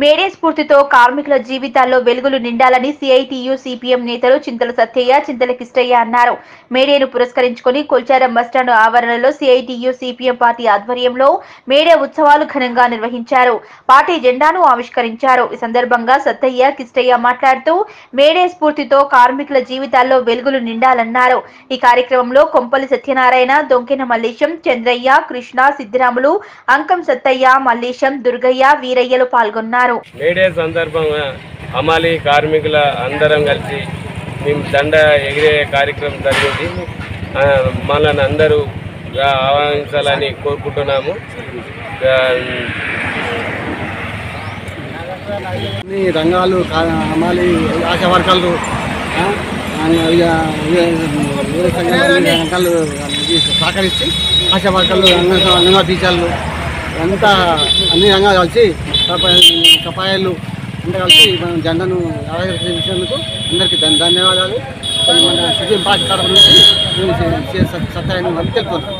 May Day స్ఫూర్తితో కార్మికుల జీవితాల్లో వెలుగులు నిండాలని సిఐటియు సిపిఎం నేతలు చింతల సత్యయ్య చింతల కిష్టయ్య అన్నారు. మేడేను పురస్కరించుకుని కొల్చారం బస్టాండ్ ఆవరణలో సిఐటియు సిపిఎం పార్టీ ఆధ్వర్యంలో మేడే ఉత్సవాలు ఘనంగా నిర్వహించారు. పార్టీ జెండాను ఆవిష్కరించారు. ఈ సందర్భంగా సత్తయ్య కిష్టయ్య మాట్లాడుతూ మేడే స్ఫూర్తితో కార్మికుల జీవితాల్లో వెలుగులు నిండాలన్నారు. ఈ కార్యక్రమంలో కొంపలి సత్యనారాయణ దొంకెన మల్లేశం చంద్రయ్య కృష్ణ సిద్ధిరాములు అంకం సత్తయ్య మల్లేశం దుర్గయ్య వీరయ్యలు పాల్గొన్నారు. మేడే సందర్భంగా హమాలి కార్మికుల అందరం కలిసి మేము దండ ఎగిరే కార్యక్రమం జరిగింది. మనల్ని అందరూ ఆహ్వానించాలని కోరుకుంటున్నాము. రంగాలు అమ్మాలి ఆశా వర్గాలు రంగాలు సహకరించి ఆశా వర్గాలు అంగ అంగన్వా టీచర్లు అంతా అన్ని రంగాలు కలిసి సపాయాలు ఉండగలిసి కలిసి మనం జెండాను ఆవిష్కరించినందుకు అందరికీ ధన్యవాదాలు. మన సిపిఎం పార్టీ తరఫు నుంచి మేము సత్యాన్ని తెలుపుతున్నాం.